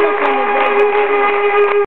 you.